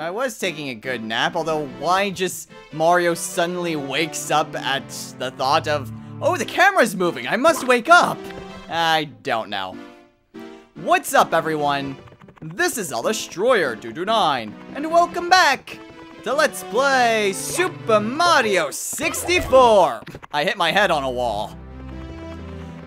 I was taking a good nap, although why just Mario suddenly wakes up at the thought of, oh, the camera's moving, I must wake up. I don't know. What's up, everyone? This is Zelda Destroyer229, and welcome back to Let's Play Super Mario 64. I hit my head on a wall.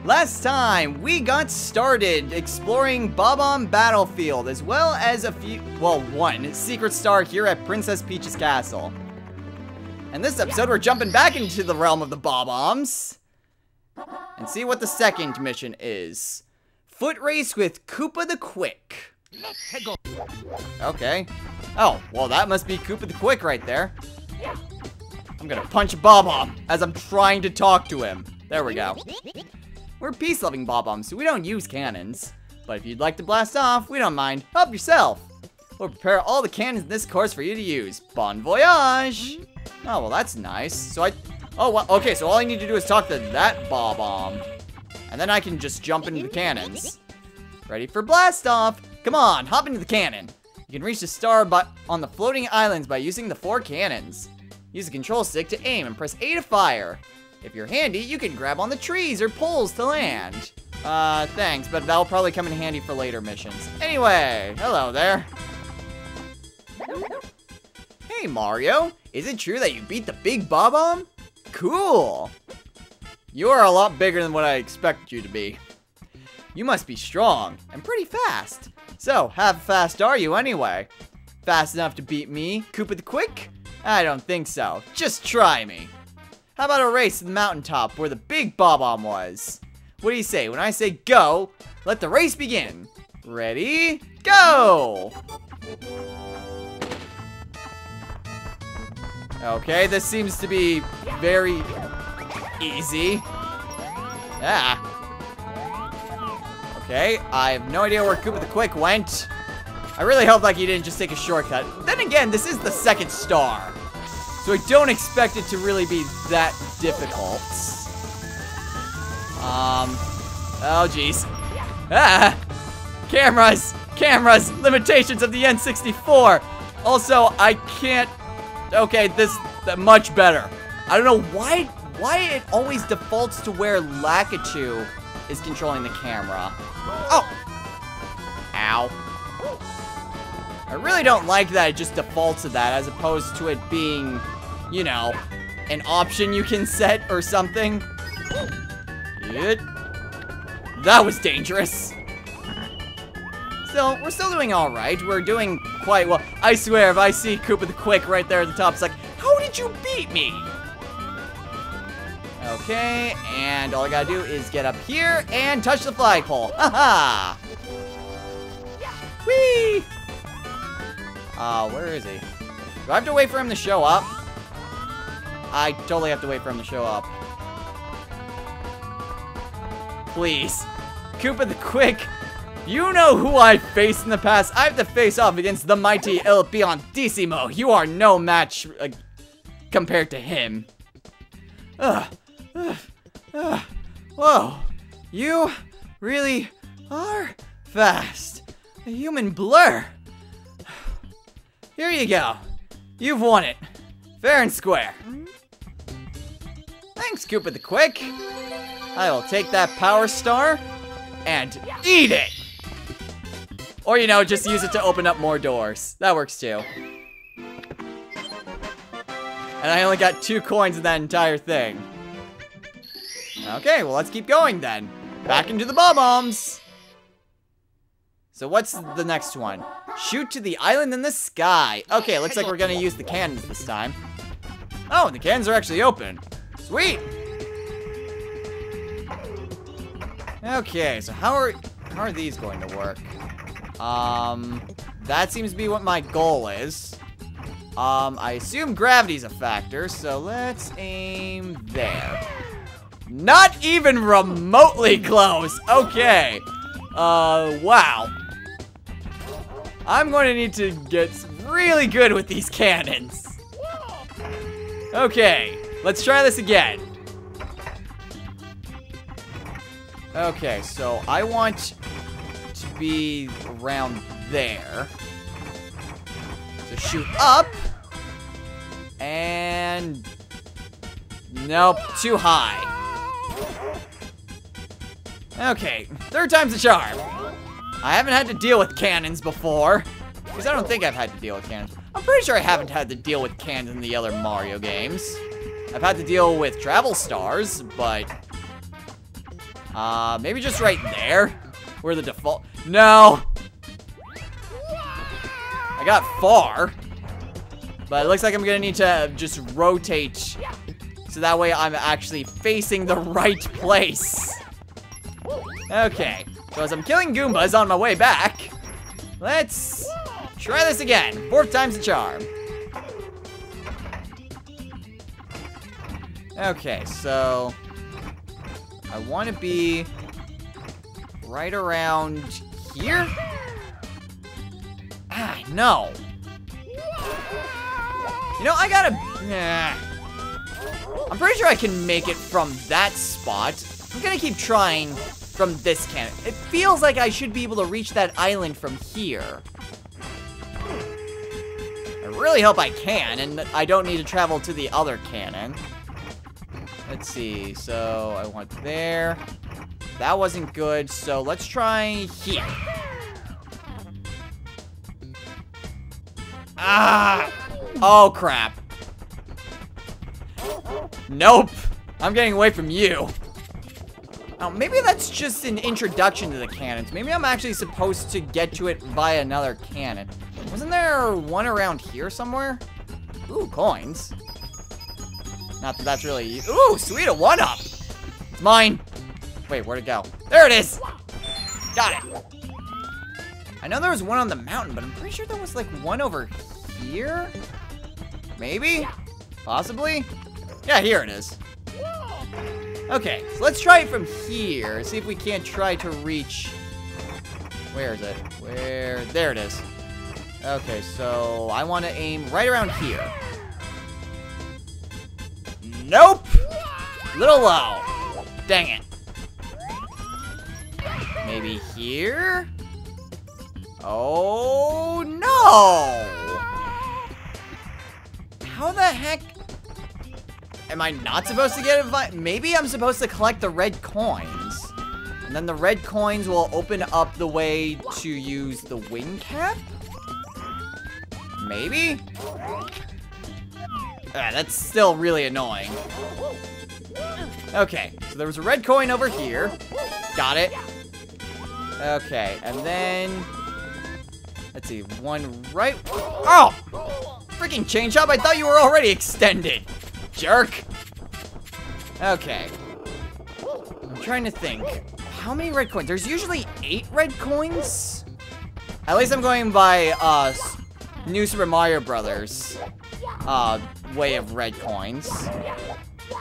Last time, we got started exploring Bob-omb Battlefield, as well as a few, well, one secret star here at Princess Peach's castle. And this episode, we're jumping back into the realm of the Bob-ombs. And see what the second mission is. Foot race with Koopa the Quick. Okay. Oh, well that must be Koopa the Quick right there. I'm gonna punch Bob-omb as I'm trying to talk to him. There we go. We're peace-loving Bob-ombs, so we don't use cannons. But if you'd like to blast off, we don't mind. Help yourself. We'll prepare all the cannons in this course for you to use. Bon voyage! Oh, well, that's nice. So I... Oh, well, okay, so all I need to do is talk to that Bob-omb. And then I can just jump into the cannons. Ready for blast off! Come on, hop into the cannon. You can reach the star by, on the floating islands by using the four cannons. Use the control stick to aim and press A to fire. If you're handy, you can grab on the trees or poles to land. Uh, thanks, but that'll probably come in handy for later missions. Anyway, hello there. Hey, Mario. Is it true that you beat the big Bob-omb? Cool. You are a lot bigger than what I expected you to be. You must be strong and pretty fast. So, how fast are you anyway? Fast enough to beat me, Koopa the Quick? I don't think so. Just try me. How about a race to the mountaintop where the big Bob-omb was? What do you say? When I say go, let the race begin. Ready, go! Okay, this seems to be very easy. Ah. Okay, I have no idea where Koopa the Quick went. I really hope like he didn't just take a shortcut. Then again, this is the second star. So I don't expect it to really be that difficult. Um, oh jeez. Ah! Cameras! Cameras! Limitations of the N64! Also, I can't... Okay, this... That much better. I don't know why... Why it always defaults to where Lakitu is controlling the camera. Oh! Ow. I really don't like that it just defaults to that as opposed to it being, you know, an option you can set or something. Good. That was dangerous. Still, we're still doing alright. We're doing quite well. I swear, if I see Koopa the Quick right there at the top, it's like, how did you beat me? Okay, and all I gotta do is get up here and touch the flagpole. Haha! Whee! Uh, where is he? Do I have to wait for him to show up? I totally have to wait for him to show up. Please. Koopa the Quick, you know who I faced in the past. I have to face off against the mighty El Piantissimo. You are no match uh, compared to him. Ugh. Ugh. Ugh. Whoa. You really are fast. A human blur. Here you go. You've won it. Fair and square. Thanks, Koopa the Quick. I will take that Power Star and eat it. Or, you know, just use it to open up more doors. That works too. And I only got two coins in that entire thing. Okay, well, let's keep going then. Back into the Bob-ombs. So what's the next one? Shoot to the island in the sky. Okay, looks like we're gonna use the cannons this time. Oh, the cannons are actually open. Sweet. Okay, so how are how are these going to work? Um, that seems to be what my goal is. Um, I assume gravity's a factor, so let's aim there. Not even remotely close. Okay. Uh, wow. I'm going to need to get really good with these cannons. Okay, let's try this again. Okay, so I want to be around there. So shoot up. And... Nope, too high. Okay, third time's a charm. I haven't had to deal with cannons before. Because I don't think I've had to deal with cannons. I'm pretty sure I haven't had to deal with cannons in the other Mario games. I've had to deal with travel stars, but... Uh, maybe just right there? Where the default... No! I got far. But it looks like I'm gonna need to just rotate so that way I'm actually facing the right place. Okay, so as I'm killing Goombas on my way back, let's try this again. Fourth time's the charm. Okay, so I want to be right around here. Ah, no. You know, I gotta... I'm pretty sure I can make it from that spot. I'm gonna keep trying from this cannon. It feels like I should be able to reach that island from here. I really hope I can, and I don't need to travel to the other cannon. Let's see, so I want there. That wasn't good, so let's try here. Ah! Oh, crap. Nope. I'm getting away from you. Maybe that's just an introduction to the cannons. Maybe I'm actually supposed to get to it via another cannon. Wasn't there one around here somewhere? Ooh, coins. Not that that's really... Ooh, sweet, a one-up. It's mine. Wait, where'd it go? There it is. Got it. I know there was one on the mountain, but I'm pretty sure there was like one over here? Maybe? Possibly? Yeah, here it is. Okay, so let's try it from here. See if we can't try to reach... Where is it? Where? There it is. Okay, so I want to aim right around here. Nope! Little low. Dang it. Maybe here? Oh, no! How the heck Am I not supposed to get it? Maybe I'm supposed to collect the red coins. And then the red coins will open up the way to use the wing cap? Maybe? Ah, that's still really annoying. Okay, so there was a red coin over here. Got it. Okay, and then... Let's see, one right... Oh! Freaking Chain Chomp, I thought you were already extended jerk. Okay. I'm trying to think. How many red coins? There's usually eight red coins? At least I'm going by, uh, New Super Mario Brothers, uh, way of red coins.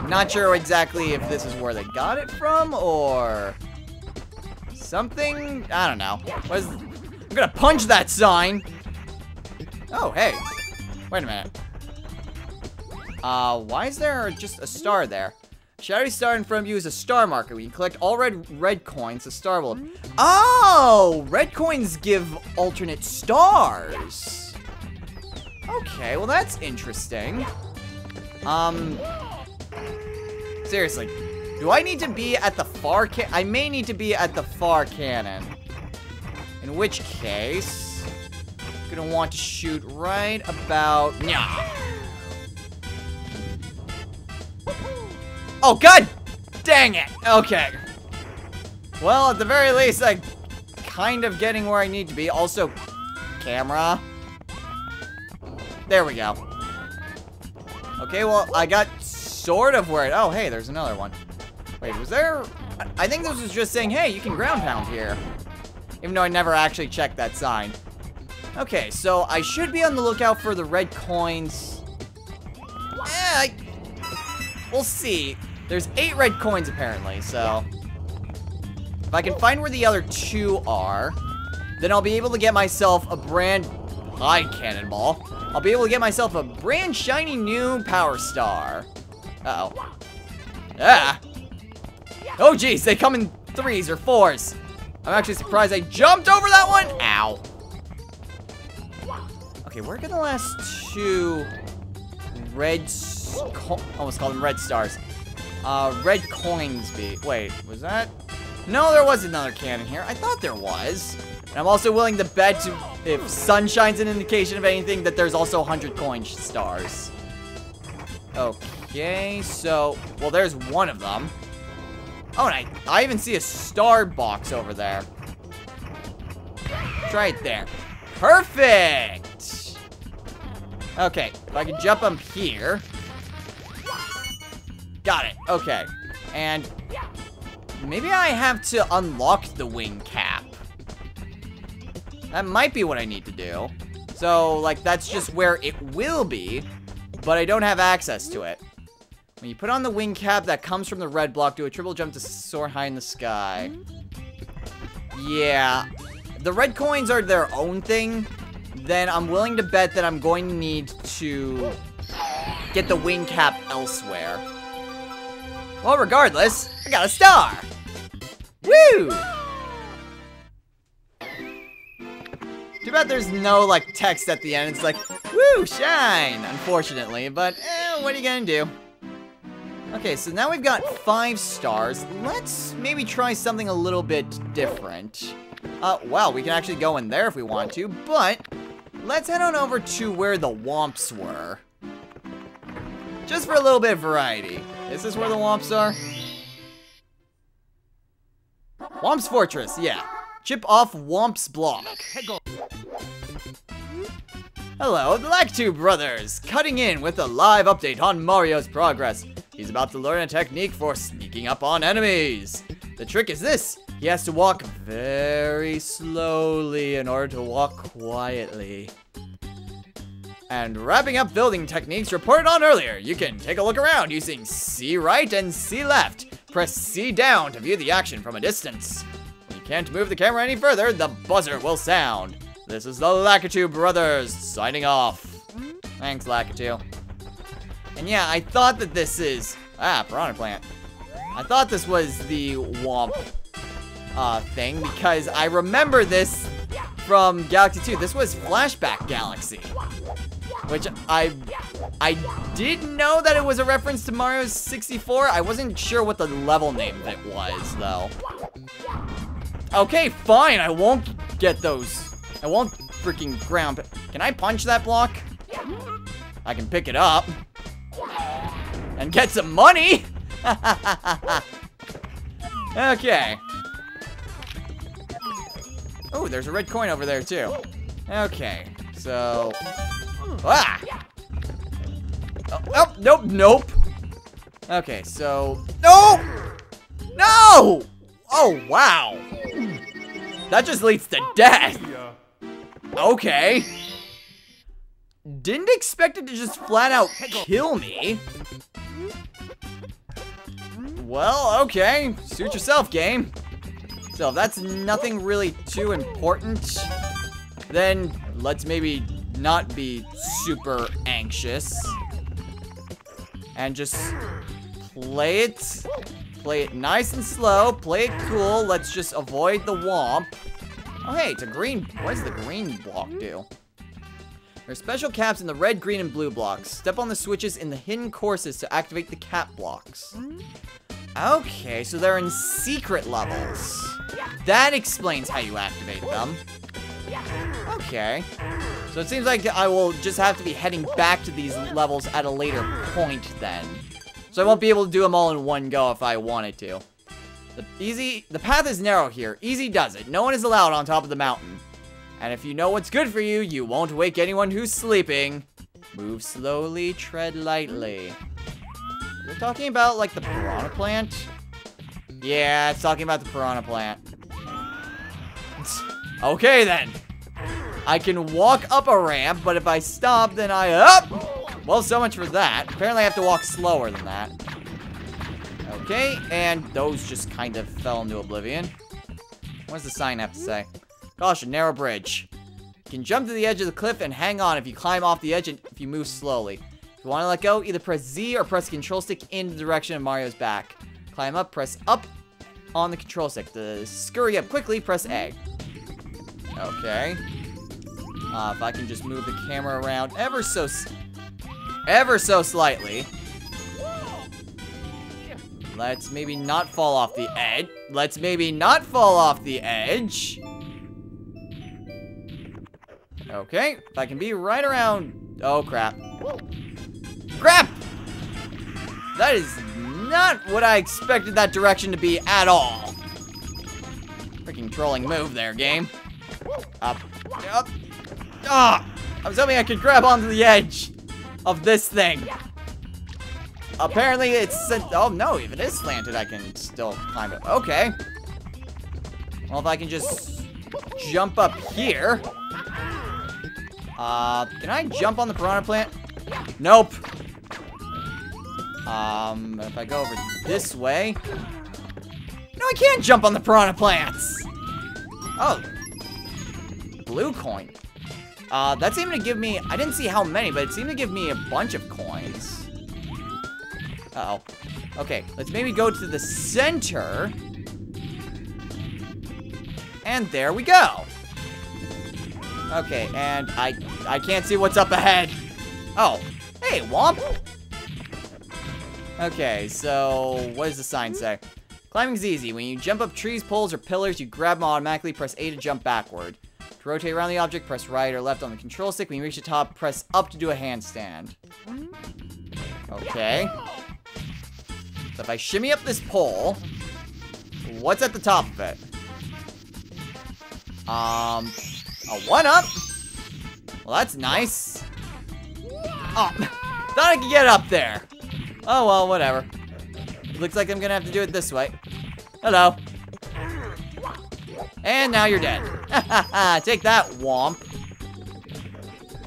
Not sure exactly if this is where they got it from, or something? I don't know. Was, I'm gonna punch that sign. Oh, hey. Wait a minute. Uh, why is there just a star there? Shadowy star in front of you is a star marker. When you collect all red red coins, the star will... Oh! Red coins give alternate stars. Okay, well that's interesting. Um... Seriously, do I need to be at the far can- I may need to be at the far cannon. In which case... I'm gonna want to shoot right about... Nah. Oh, god dang it. Okay. Well, at the very least, I'm kind of getting where I need to be. Also, camera. There we go. Okay, well, I got sort of where it... Oh, hey, there's another one. Wait, was there... I think this was just saying, hey, you can ground pound here. Even though I never actually checked that sign. Okay, so I should be on the lookout for the red coins. Eh, I... We'll see. There's eight red coins, apparently, so... If I can find where the other two are, then I'll be able to get myself a brand... high Cannonball. I'll be able to get myself a brand shiny new Power Star. Uh-oh. Ah! Oh, geez, they come in threes or fours. I'm actually surprised I jumped over that one. Ow. Okay, where can the last two red... Almost called them red stars. Uh, red coins be? Wait, was that? No, there was another cannon here. I thought there was. And I'm also willing to bet to, if Sunshine's an indication of anything, that there's also 100 coin stars. Okay, so, well, there's one of them. Oh, and I, I even see a star box over there. It's right there. Perfect! Okay, if I can jump up here. Got it, okay. And maybe I have to unlock the wing cap. That might be what I need to do. So, like, that's just where it will be, but I don't have access to it. When you put on the wing cap that comes from the red block, do a triple jump to soar high in the sky. Yeah. The red coins are their own thing. Then I'm willing to bet that I'm going to need to get the wing cap elsewhere. Well, regardless, I got a star. Woo! Too bad there's no, like, text at the end. It's like, woo, shine, unfortunately. But, eh, what are you gonna do? Okay, so now we've got five stars. Let's maybe try something a little bit different. Uh, well, we can actually go in there if we want to, but let's head on over to where the Whomps were. Just for a little bit of variety. Is this where the Whomps are? Whomp's Fortress, yeah. Chip off Whomp's block. Hello, Lakitu brothers, cutting in with a live update on Mario's progress. He's about to learn a technique for sneaking up on enemies. The trick is this. He has to walk very slowly in order to walk quietly. And wrapping up building techniques reported on earlier, you can take a look around using C right and C left. Press C down to view the action from a distance. When you can't move the camera any further, the buzzer will sound. This is the Lakitu Brothers signing off. Thanks, Lakitu. And yeah, I thought that this is... Ah, piranha plant. I thought this was the Whomp uh, thing because I remember this from Galaxy 2. This was Flashback Galaxy. Which I I did know that it was a reference to Mario 64. I wasn't sure what the level name it was, though. Okay, fine. I won't get those. I won't freaking ground. Can I punch that block? I can pick it up and get some money. okay. Oh, there's a red coin over there too. Okay, so... Ah! Oh, oh, nope, nope. Okay, so... No! No! Oh, wow. That just leads to death. Okay. Didn't expect it to just flat out kill me. Well, okay. Suit yourself, game. So if that's nothing really too important, then let's maybe not be super anxious. And just play it. Play it nice and slow. Play it cool. Let's just avoid the whomp. Oh, hey, it's a green. What does the green block do? There's special caps in the red, green, and blue blocks. Step on the switches in the hidden courses to activate the cap blocks. Okay, so they're in secret levels. That explains how you activate them. Okay. So it seems like I will just have to be heading back to these levels at a later point then. So I won't be able to do them all in one go if I wanted to. The easy, the path is narrow here. Easy does it. No one is allowed on top of the mountain. And if you know what's good for you, you won't wake anyone who's sleeping. Move slowly, tread lightly. We're talking about, like, the piranha plant? Yeah, it's talking about the piranha plant. okay, then. I can walk up a ramp, but if I stop, then I... Up! Well, so much for that. Apparently, I have to walk slower than that. Okay, and those just kind of fell into oblivion. What does the sign have to say? Caution, narrow bridge. You can jump to the edge of the cliff and hang on if you climb off the edge and if you move slowly. If you want to let go, either press Z or press control stick in the direction of Mario's back. Climb up, press up on the control stick. To scurry up quickly, press A. Okay. Uh, if I can just move the camera around ever so, ever so slightly. Let's maybe not fall off the edge. Let's maybe not fall off the edge. Okay, I can be right around... Oh, crap. Crap! That is not what I expected that direction to be at all. Freaking trolling move there, game. Up, up. Ah! I was hoping I could grab onto the edge of this thing. Apparently it's... Oh, no, if it is slanted, I can still climb it. Okay. Well, if I can just jump up here. Uh, can I jump on the piranha plant? Nope. Um, if I go over this way. No, I can't jump on the piranha plants. Oh. Blue coin. Uh, that seemed to give me, I didn't see how many, but it seemed to give me a bunch of coins. Uh oh Okay, let's maybe go to the center. And there we go. Okay, and I I can't see what's up ahead. Oh, hey, Whomp. Okay, so what does the sign say? Climbing's easy. When you jump up trees, poles, or pillars, you grab them automatically, press A to jump backward. To rotate around the object, press right or left on the control stick. When you reach the top, press up to do a handstand. Okay. So if I shimmy up this pole, what's at the top of it? Um, a one up? Well, that's nice. Oh, thought I could get up there. Oh, well, whatever. Looks like I'm gonna have to do it this way. Hello. And now you're dead. Take that, whomp.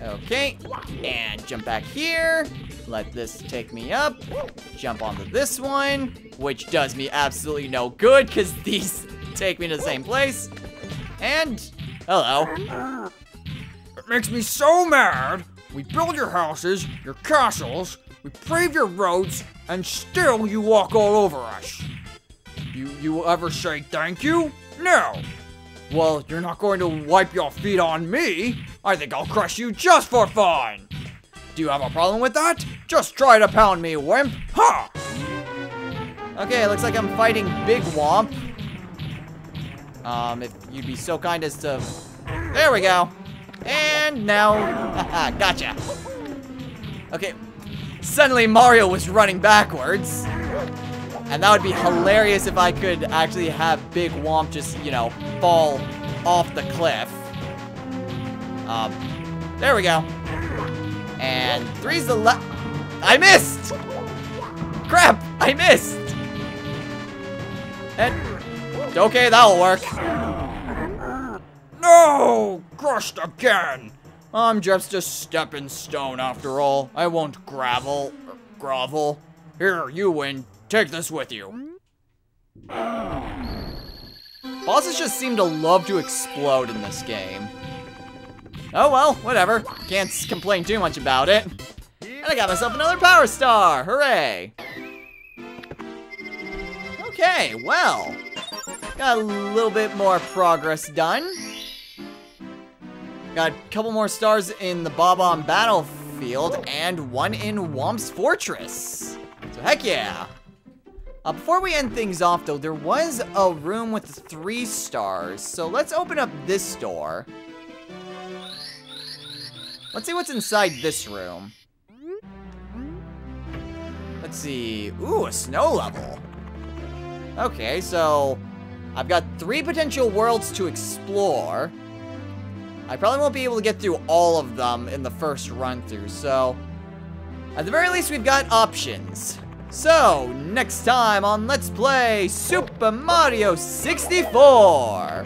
Okay, and jump back here. Let this take me up. Jump onto this one, which does me absolutely no good because these take me to the same place. And, hello. It makes me so mad. We build your houses, your castles, we pave your roads, and still you walk all over us. You, you ever say thank you? No. Well, you're not going to wipe your feet on me. I think I'll crush you just for fun. Do you have a problem with that? Just try to pound me, wimp. Ha! Okay, looks like I'm fighting Big Whomp. Um, if you'd be so kind as to... There we go. And now... gotcha. Okay. Suddenly Mario was running backwards. And that would be hilarious if I could actually have Big Whomp just, you know, fall off the cliff. Um, there we go. And three's the left. I missed! Crap! I missed! And, okay, that'll work. No! Crushed again! I'm just a stepping stone after all. I won't gravel, grovel. Here, you win. Take this with you. Bosses just seem to love to explode in this game. Oh well, whatever. Can't complain too much about it. And I got myself another Power Star! Hooray! Okay, well. Got a little bit more progress done. Got a couple more stars in the Bob-omb Battlefield and one in Whomp's Fortress. So heck yeah. Uh, before we end things off though, there was a room with three stars. So let's open up this door. Let's see what's inside this room. Let's see. Ooh, a snow level. Okay, so I've got three potential worlds to explore. I probably won't be able to get through all of them in the first run through, so at the very least we've got options. So, next time on Let's Play Super Mario 64.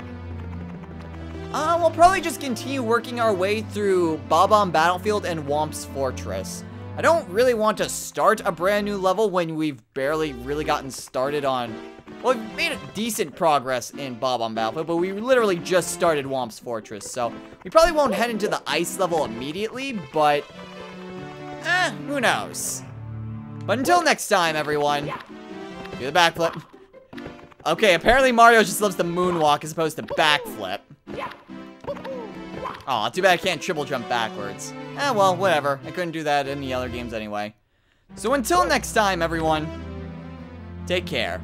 Uh, we'll probably just continue working our way through Bob-omb Battlefield and Whomp's Fortress. I don't really want to start a brand new level when we've barely really gotten started on... Well, we've made decent progress in Bob-omb Battlefield, but we literally just started Whomp's Fortress, so we probably won't head into the ice level immediately, but... Eh, who knows? But until next time, everyone, do the backflip. Okay, apparently Mario just loves the moonwalk as opposed to backflip. Aw, too bad I can't triple jump backwards. Eh, well, whatever. I couldn't do that in the other games anyway. So until next time, everyone, take care.